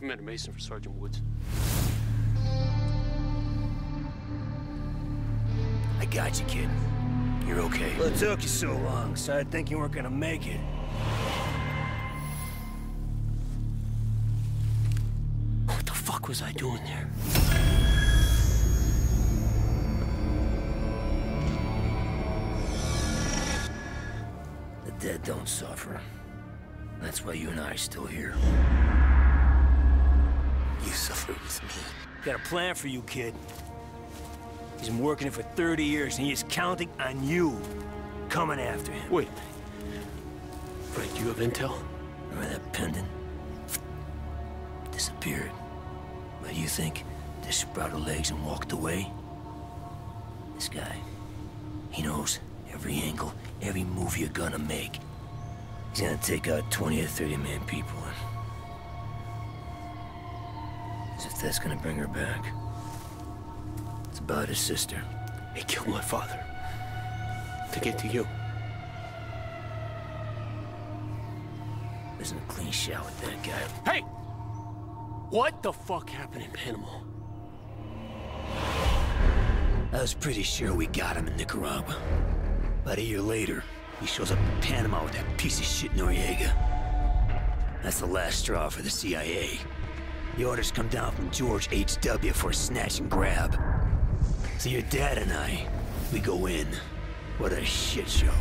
Commander Mason for Sergeant Woods. I got you, kid. You're okay. Well, it took you so long? Started thinking you weren't gonna make it. What the fuck was I doing there? The dead don't suffer. That's why you and I are still here. Suffer with me. Got a plan for you, kid. He's been working it for 30 years, and he is counting on you coming after him. Wait. Frank, you have intel? Remember that pendant? Disappeared. But you think they sprouted legs and walked away? This guy, he knows every angle, every move you're gonna make. He's gonna take out 20 or 30 man people. As if that's gonna bring her back. It's about his sister. He killed my father. To get to you. Isn't a clean shot with that guy. Hey! What the fuck happened in Panama? I was pretty sure we got him in Nicaragua. About a year later, he shows up in Panama with that piece of shit Noriega. That's the last straw for the CIA. The orders come down from George H.W. for a snatch and grab. So your dad and I, we go in. What a shit show.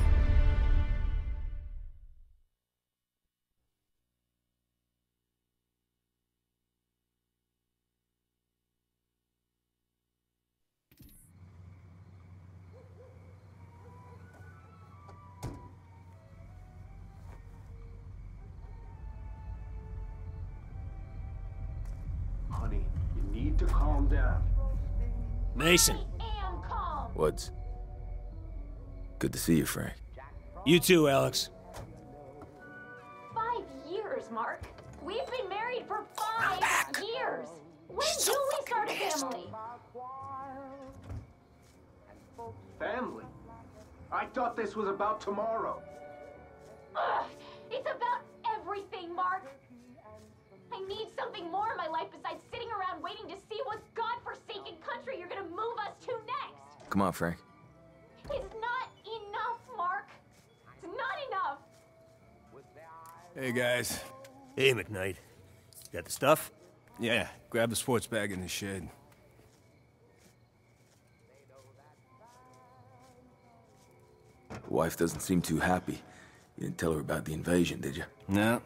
Mason. Woods. Good to see you, Frank. you too, Alex. Five years, Mark. We've been married for five years. When She's so do we fucking start a pissed. family? Family? I thought this was about tomorrow. Ugh, it's about everything, Mark. I need something more in my life besides sitting around waiting to see what move us to next. Come on, Frank. It's not enough, Mark. It's not enough. Hey, guys. Hey, McKnight. Got the stuff? Yeah, grab the sports bag in the shed. Wife doesn't seem too happy. You didn't tell her about the invasion, did you? No.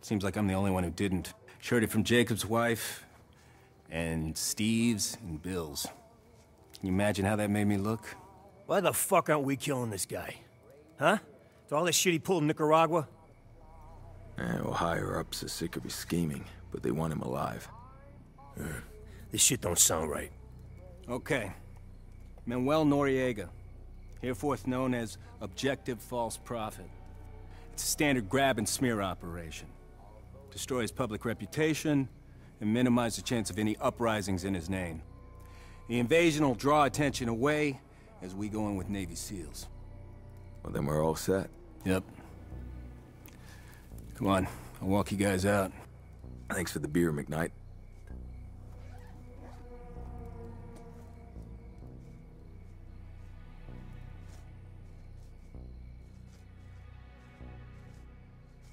Seems like I'm the only one who didn't. Heard it from Jacob's wife, and Steve's, and Bill's. Can you imagine how that made me look? Why the fuck aren't we killing this guy? Huh? For all this shit he pulled in Nicaragua? Eh, well, higher-ups are sick of his scheming, but they want him alive. This shit don't sound right. Okay. Manuel Noriega, hereforth known as Objective False Prophet. It's a standard grab and smear operation. Destroy his public reputation and minimize the chance of any uprisings in his name. The invasion will draw attention away as we go in with Navy SEALs. Well, then we're all set. Yep. Come on, I'll walk you guys out. Thanks for the beer, McKnight.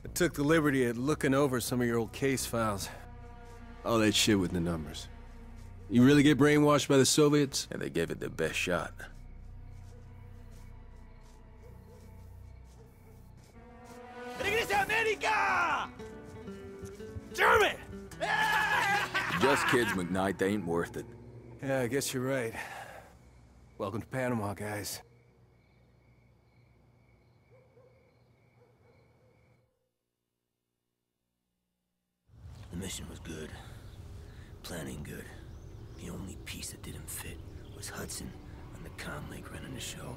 I took the liberty of looking over some of your old case files. All that shit with the numbers. You really get brainwashed by the Soviets? And they gave it their best shot. America! German! Just kids, McKnight. They ain't worth it. Yeah, I guess you're right. Welcome to Panama, guys. The mission was good. Planning good. The only piece that didn't fit was Hudson on the comm link running the show.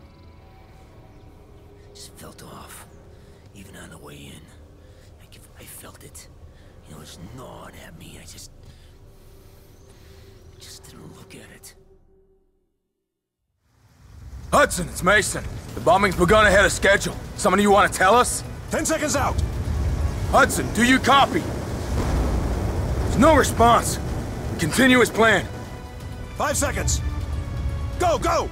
Just felt off. Even on the way in. Like if I felt it. You know, it just gnawed at me. I just... I just didn't look at it. Hudson, it's Mason. The bombing's begun ahead of schedule. Someone you want to tell us? Ten seconds out. Hudson, do you copy? There's No response. Continue as planned. Five seconds. Go, go!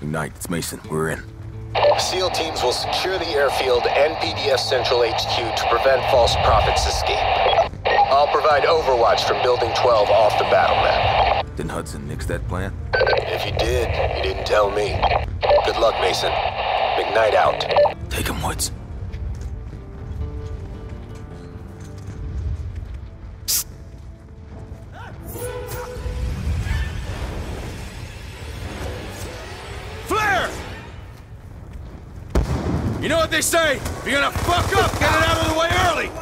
McKnight, it's Mason. We're in. SEAL teams will secure the airfield and PDF Central HQ to prevent false prophets' escape. I'll provide overwatch from Building 12 off the battle map. Didn't Hudson nix that plan? If he did, he didn't tell me. Good luck, Mason. McKnight out. Take him, Woods. You know what they say? If you're gonna fuck up, get it out of the way early!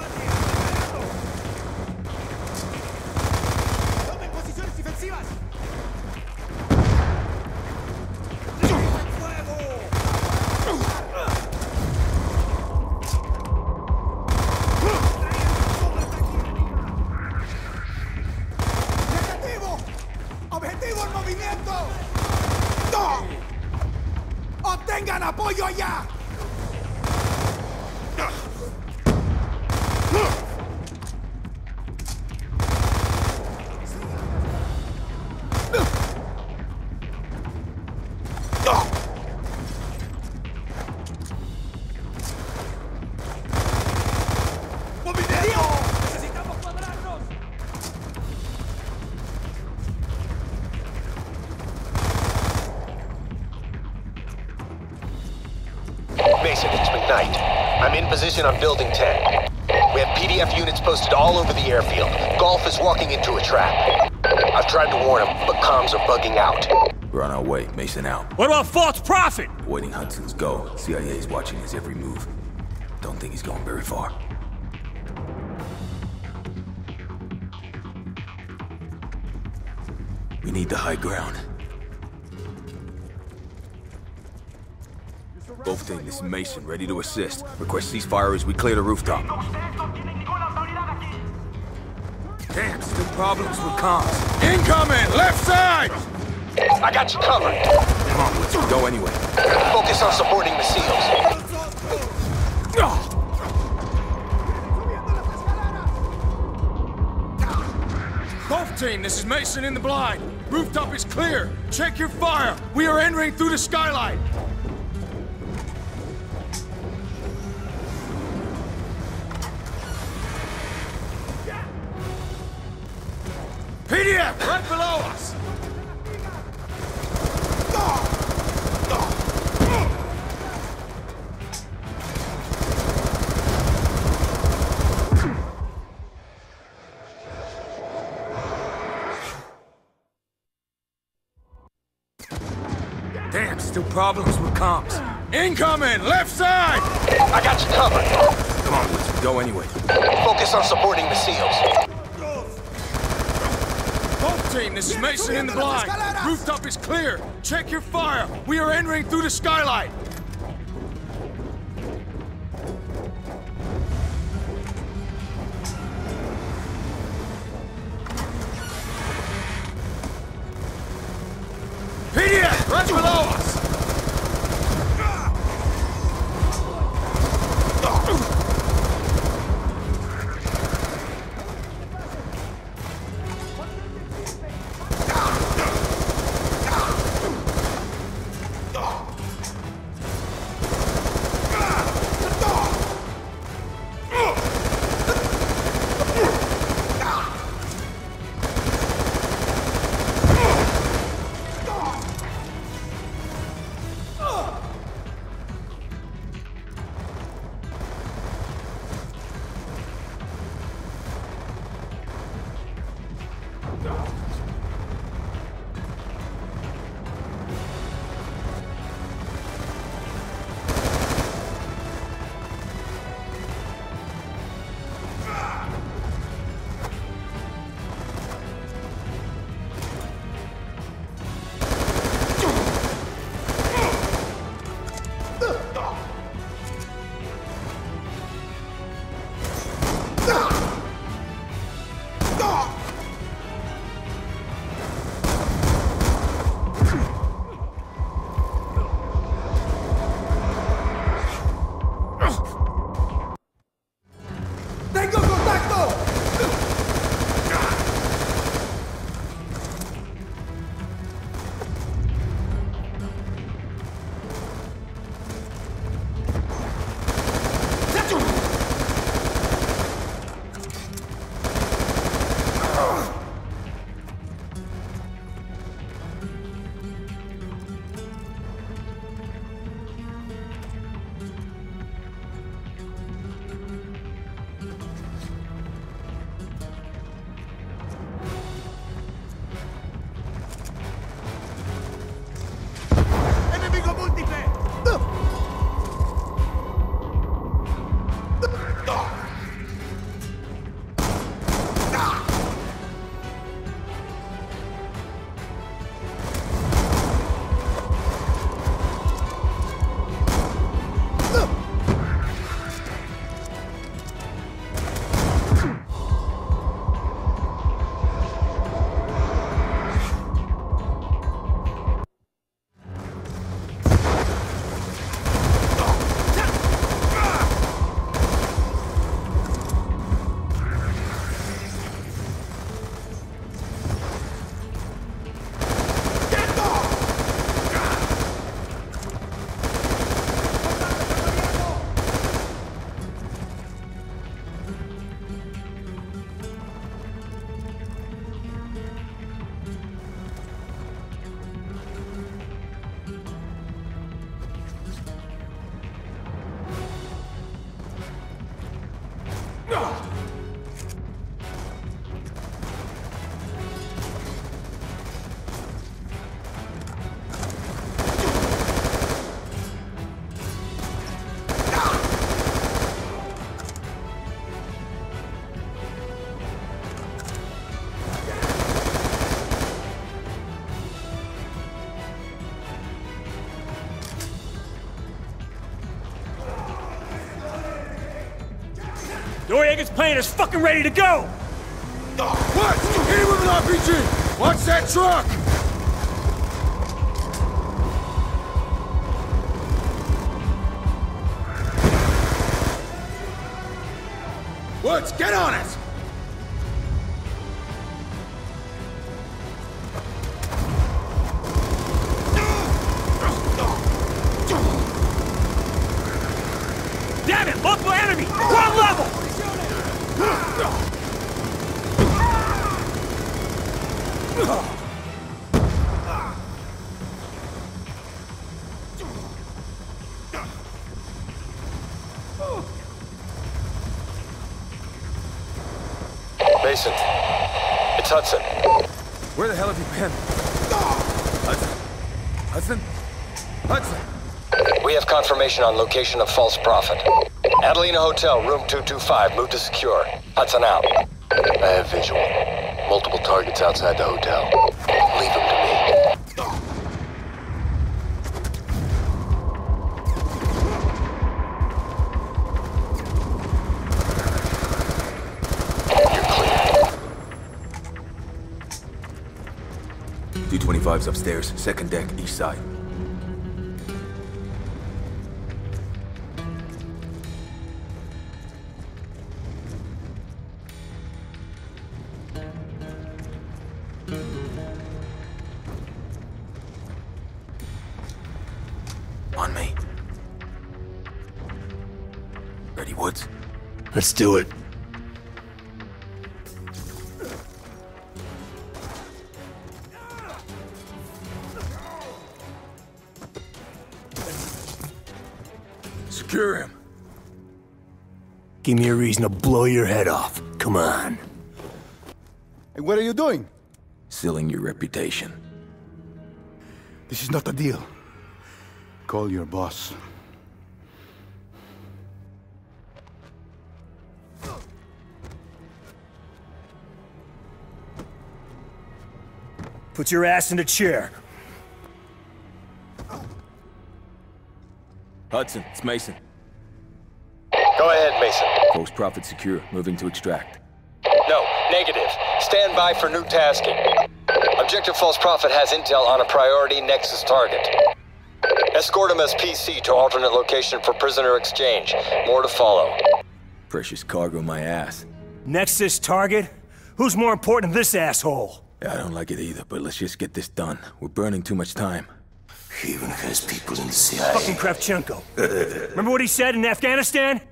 Position on Building 10. We have PDF units posted all over the airfield. Golf is walking into a trap. I've tried to warn him, but comms are bugging out. We're on our way. Mason out. What about false prophet? Waiting Hudson's go. CIA's watching his every move. Don't think he's going very far. We need the high ground. Both team, this is Mason, ready to assist. Request ceasefire as we clear the rooftop. Damn, still problems with comms. Incoming! Left side! I got you covered. Come on, Woods, go anyway. Focus on supporting the SEALs. Both team, this is Mason in the blind. Rooftop is clear. Check your fire. We are entering through the skylight. Right below us. Damn, still problems with comms. Incoming! Left side! I got you covered. Come on, Woods, go anyway. Focus on supporting the SEALs. Team, this is Mason in the blind. Rooftop is clear. Check your fire. We are entering through the skylight. Noriega's plane is fucking ready to go! What? Hit him with an RPG! Watch that truck! Woods, get on it! Hudson. Where the hell have you been? Hudson? Hudson? Hudson? We have confirmation on location of False Prophet. Adelina Hotel, room 225, move to secure. Hudson out. I have visual. Multiple targets outside the hotel. 225's upstairs, second deck, east side. On me. Ready, Woods? Let's do it. Give me a reason to blow your head off. Come on. Hey, what are you doing? Sealing your reputation. This is not a deal. Call your boss. Put your ass in a chair. Hudson, it's Mason. Go. False Prophet secure, moving to extract. No, negative. Stand by for new tasking. Objective False Prophet has intel on a priority Nexus target. Escort him as PC to alternate location for prisoner exchange. More to follow. Precious cargo, my ass. Nexus target? Who's more important than this asshole? I don't like it either, but let's just get this done. We're burning too much time. He Even has people in the CIA. Fucking Kravchenko. Remember what he said in Afghanistan?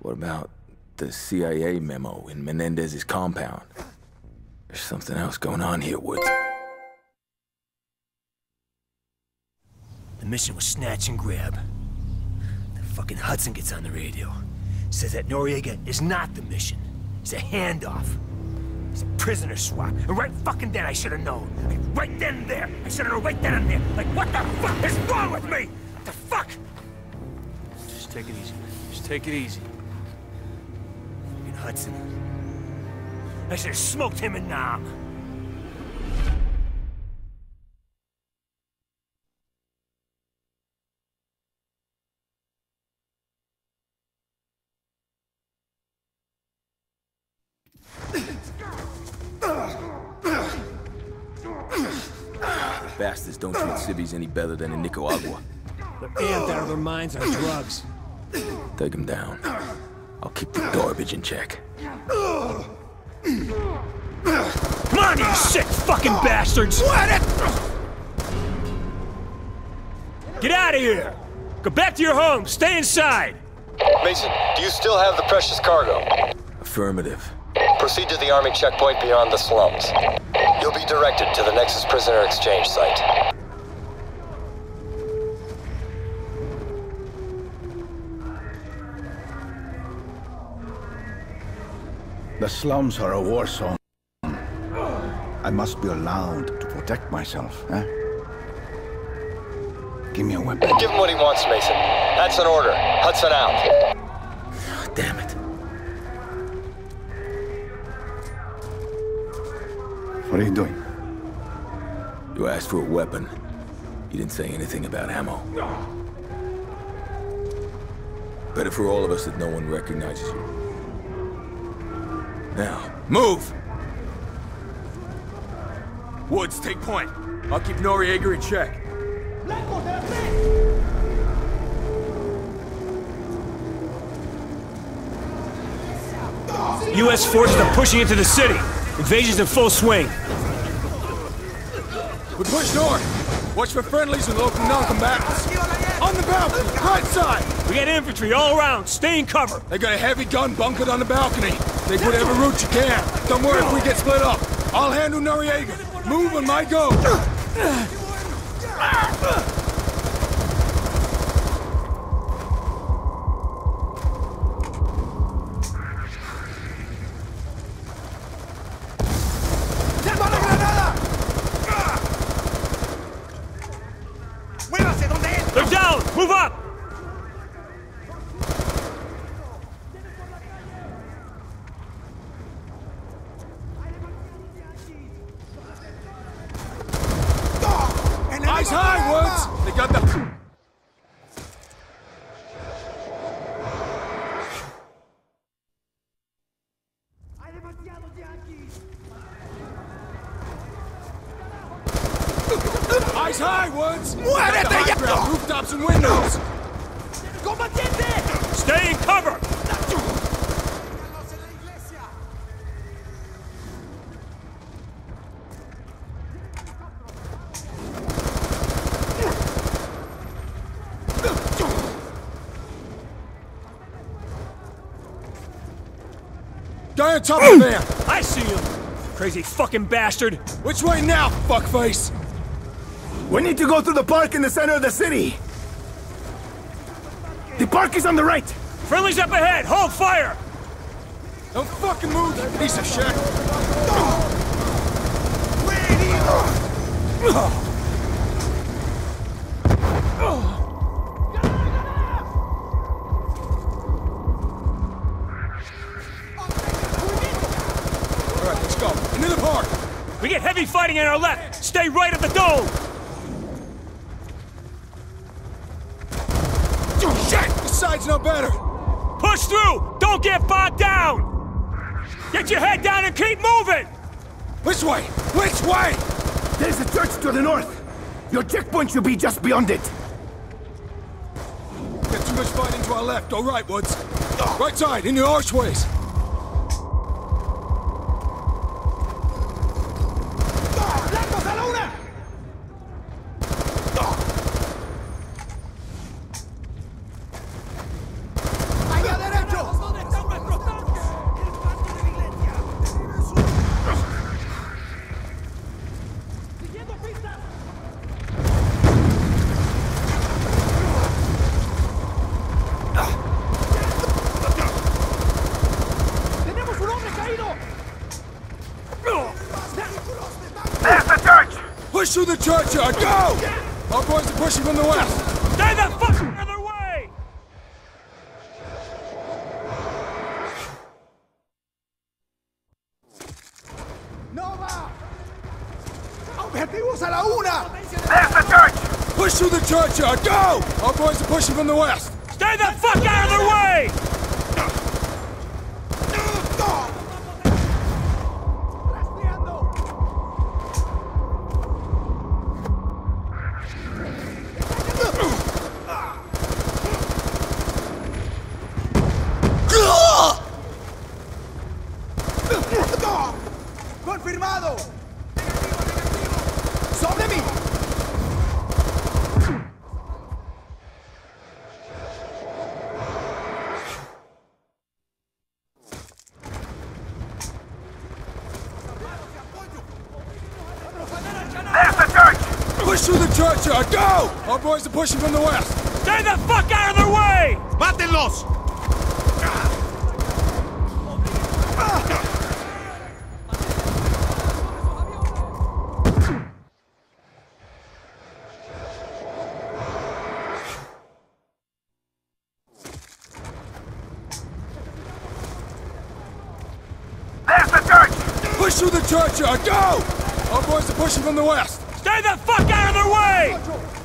What about the CIA memo in Menendez's compound? There's something else going on here, Woods. The mission was snatch and grab. The fucking Hudson gets on the radio. Says that Noriega is not the mission. It's a handoff. It's a prisoner swap. And right fucking then I should have known. Like, right then and there. I should have known right then and there. Like, what the fuck is wrong with me? What the fuck? Just take it easy. Just take it easy. Fucking Hudson. I should have smoked him in Nam. Bastards don't treat civvies any better than in Nicaragua. They're amped out of their minds on drugs. Take them down. I'll keep the garbage in check. Come on, you sick fucking bastards! Get out of here! Go back to your home. Stay inside. Mason, do you still have the precious cargo? Affirmative. Proceed to the army checkpoint beyond the slums. You'll be directed to the Nexus prisoner exchange site. The slums are a war zone. I must be allowed to protect myself, eh? Give me a weapon. Give him what he wants, Mason. That's an order. Hudson out. Damn it. What are you doing? You asked for a weapon. You didn't say anything about ammo. Better for all of us that no one recognizes you. Now, move! Woods, take point. I'll keep Noriega in check. U.S. forces are pushing into the city. Invasion's in full swing. We push north. Watch for friendlies and local non-combatants. On the balcony, right side. We got infantry all around. Stay in cover. They got a heavy gun bunkered on the balcony. Take whatever route you can. Don't worry if we get split up. I'll handle Noriega. Move on my go. They're down! Move up! Eyes high, Woods! They got the... Eyes high, Woods! The high ground, rooftops and windows! Stay in cover! Guy on top of the van! I see him! Crazy fucking bastard! Which way now, fuckface? We need to go through the park in the center of the city. The park is on the right. Friendly's up ahead! Hold fire! Don't fucking move, you piece of shit! Alright, let's go. Into the park! We get heavy fighting on our left! Stay right at the dome! Shit! This side's no better! Push through! Don't get bogged down! Get your head down and keep moving! Which way? Which way? There's a church to the north. Your checkpoint should be just beyond it. Get too much fighting to our left. All right, Woods. Right side, in the archways. Through. Go! Our boys are pushing from the west. Stay the fuck out of their way! Objetivos a la una. There's the church. Push through the churchyard. Go! Our boys are pushing from the west. Stay the fuck out of their way! Confirmado. Sobre mí. There's the church. Push through the churchyard. Go! Our boys are pushing from the west. Stay the fuck out of their way! Mátenlos. There's the church. Push through the churchyard. Go! Our boys are pushing from the west. The fuck out of their way!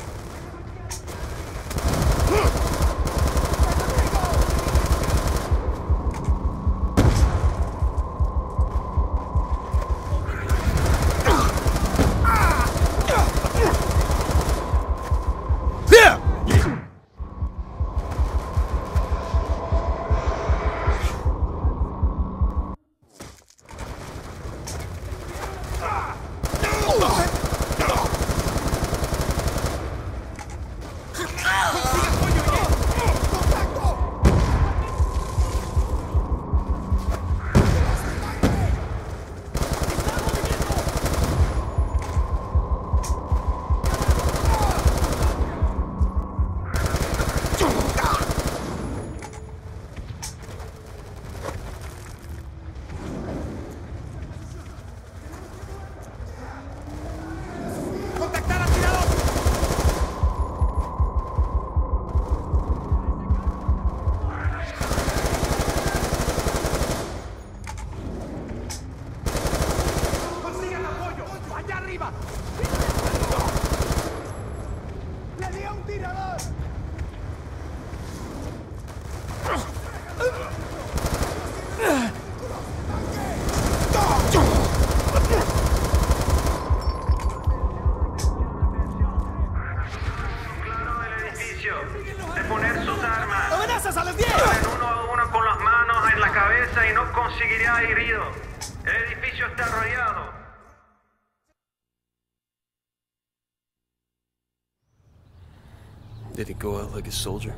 He go out like a soldier?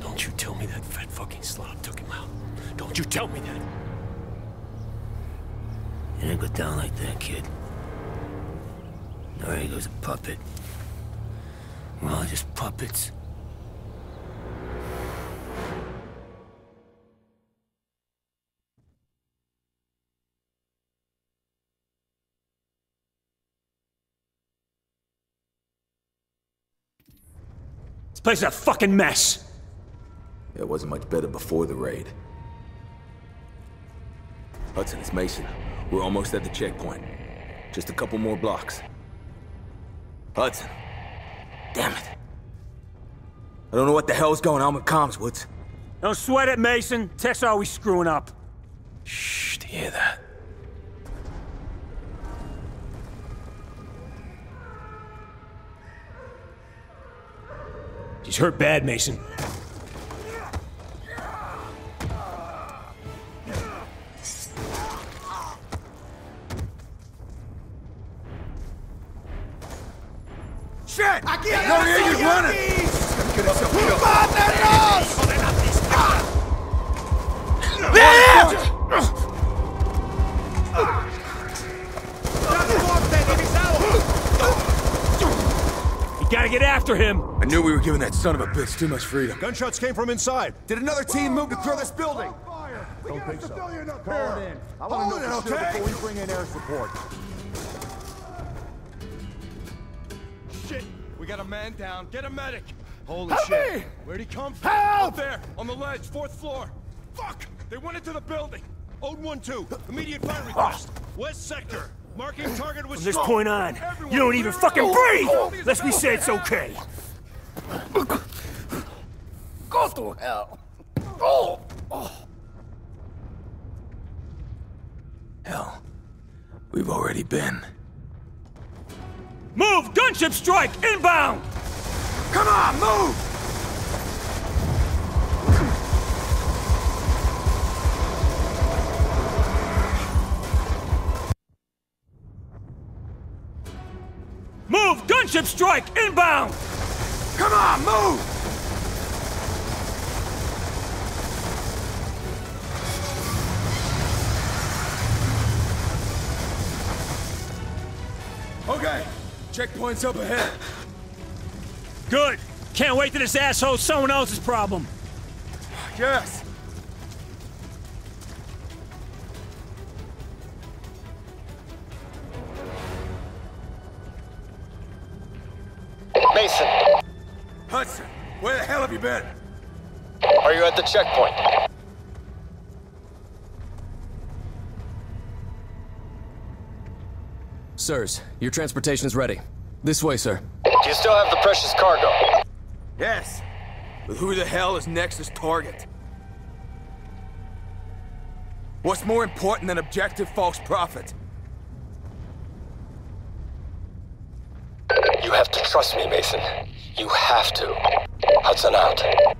Don't you tell me that fat fucking slob took him out. Don't you tell me that. It didn't go down like that, kid. Noriega's a puppet. We're all just puppets. Place is a fucking mess. It wasn't much better before the raid. Hudson, it's Mason. We're almost at the checkpoint. Just a couple more blocks. Hudson. Damn it. I don't know what the hell's going on with comms, Woods. Don't sweat it, Mason. Tech's always screwing up. Shh, do you hear that? He's hurt bad, Mason. Shit! Aquí hay Noriega's running! Get himself killed. ¡Mátenos! You gotta get after him. I knew we were giving that son of a bitch too much freedom. Gunshots came from inside. Did another team move to clear this building? Don't think so. Call it in. I Hold want to know for okay? before we bring in air support. Shit! We got a man down. Get a medic! Holy Help shit. me! Where'd he come from? Help! Up there, on the ledge, fourth floor. Fuck! They went into the building. Ode 1-2, immediate fire request. West sector. Marking target with From this point on, Everyone you don't even fucking out. breathe! All these Unless we say it's okay. Go to hell. Oh. oh. Hell. We've already been. Move! Gunship strike! Inbound! Come on, move! Move! Gunship strike! Inbound! Come on, move! Okay, checkpoint's up ahead. Good! Can't wait till this asshole's someone else's problem. Yes. At the checkpoint? Sirs, your transportation is ready. This way, sir. Do you still have the precious cargo? Yes. But who the hell is Nexus' target? What's more important than objective false prophet? You have to trust me, Mason. You have to. Hudson out.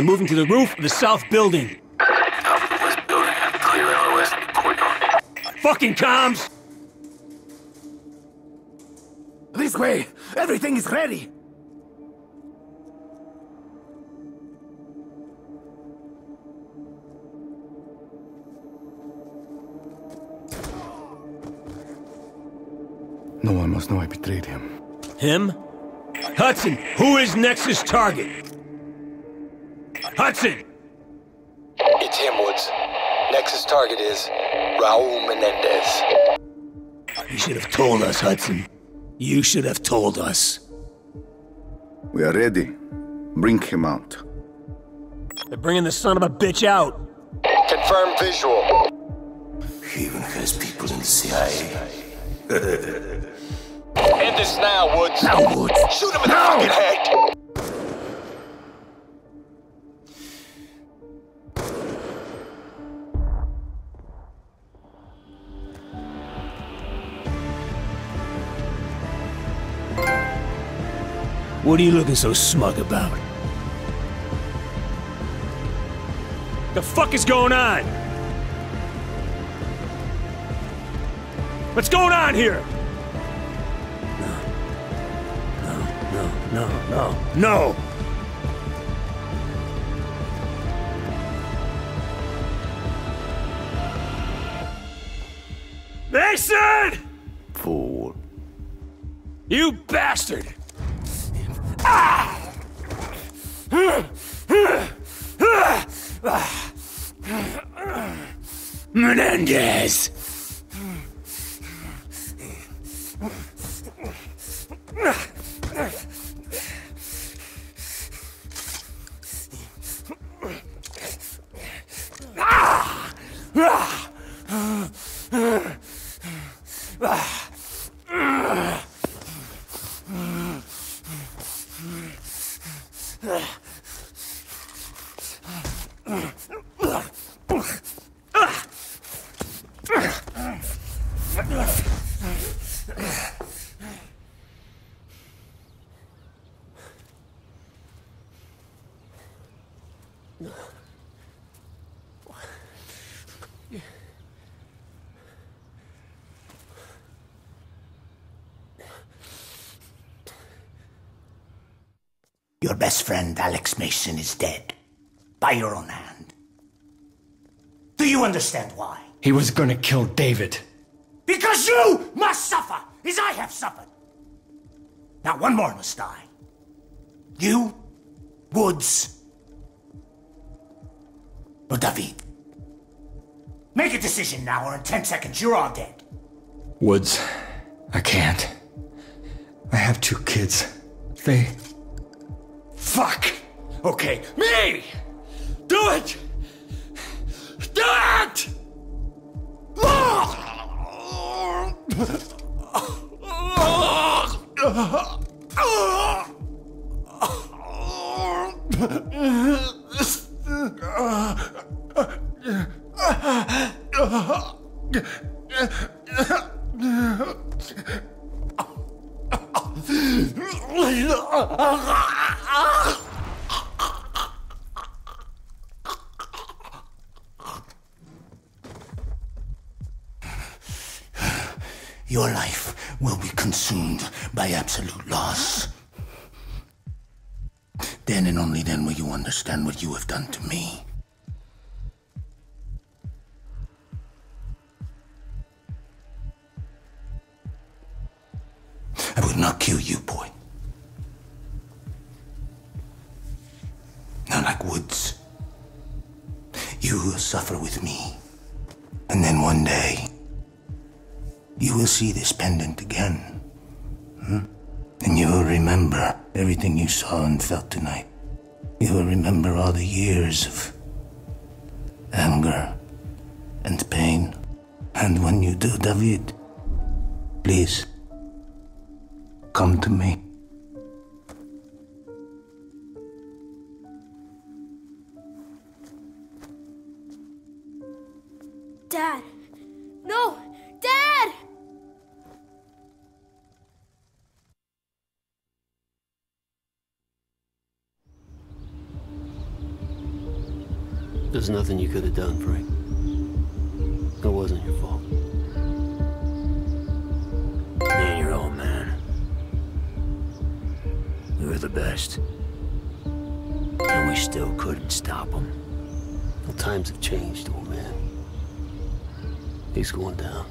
They're moving to the roof of the south building. Building, clear LOS corridor. Fucking comms! This way! Everything is ready! No one must know I betrayed him. Him? Hudson, who is Nexus' target? Hudson! It's him, Woods. Nexus target is Raul Menendez. You should have told us, Hudson. You should have told us. We are ready. Bring him out. They're bringing the son of a bitch out. Confirm visual. He even has people in the CIA. End this now, Woods. Now, Woods. Shoot him in the fucking head. What are you looking so smug about? The fuck is going on? What's going on here? No, no, no, no! No! Mason! Fool. You bastard! Menendez. Your best friend, Alex Mason, is dead. By your own hand. Do you understand why? He was gonna kill David. Because you must suffer, as I have suffered. Now one more must die. You, Woods, David. Make a decision now, or in ten seconds you're all dead. Woods, I can't. I have two kids. They. Fuck! Okay, me! Do it! Do it! Your life will be consumed by absolute loss. Then and only then will you understand what you have done to me. See this pendant again. Hmm? And you will remember everything you saw and felt tonight. You will remember all the years of anger and pain. And when you do, David, please come to me. There's nothing you could have done, Frank. It wasn't your fault. Man, your old man. We were the best. And we still couldn't stop him. Well, times have changed, old man. He's going down.